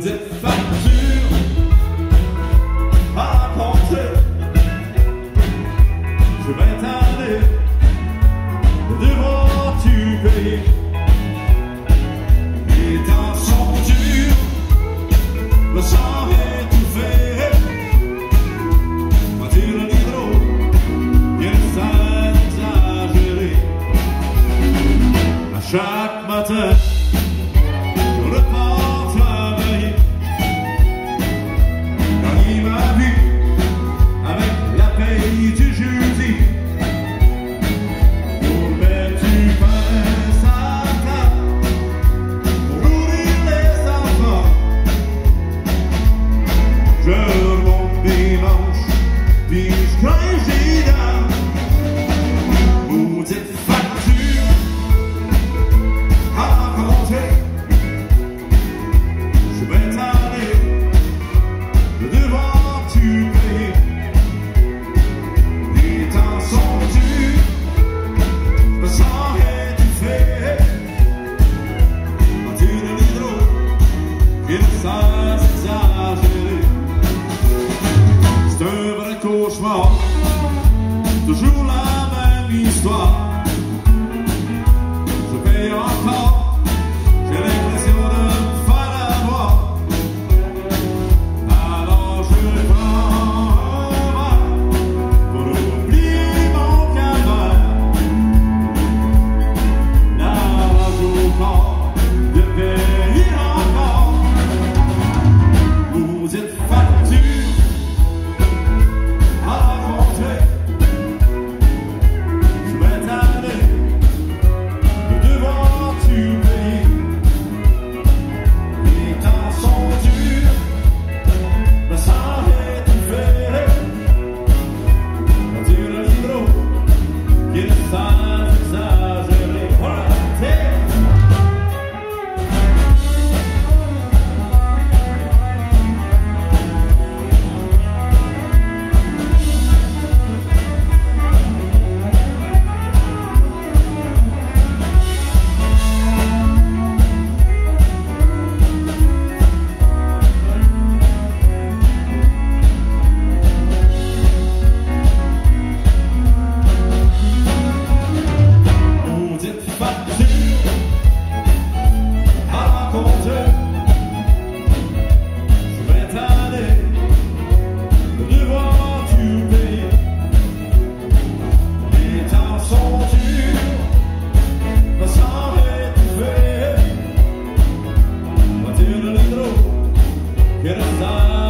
Hunde, sans exagérer. C'est un vrai cauchemar, toujours la même histoire. love.